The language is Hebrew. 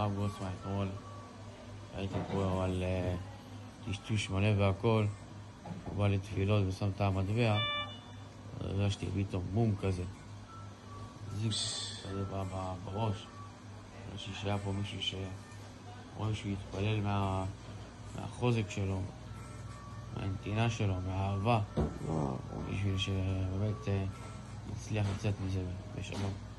הרב גוסמן אתמול, הייתי פה על אה, טשטוש מלא והכל, הוא בא לתפילות ושם את המטבע, הרגשתי פתאום בום כזה. זיג כזה בא בראש. הרגשתי שהיה פה מישהו שרואה שהוא התפלל מה... מהחוזק שלו, מהנתינה שלו, מהאהבה, לא, לא. בשביל שבאמת אה, נצליח לצאת מזה בשלום.